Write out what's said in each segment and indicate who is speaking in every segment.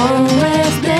Speaker 1: always.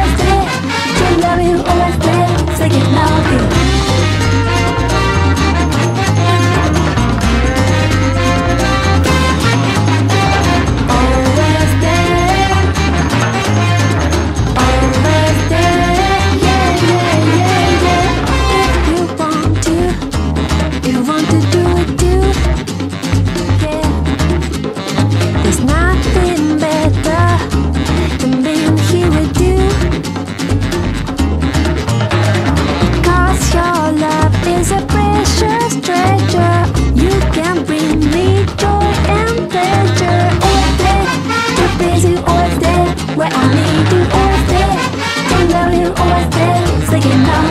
Speaker 1: where I need you over there. Down the river over So singing out.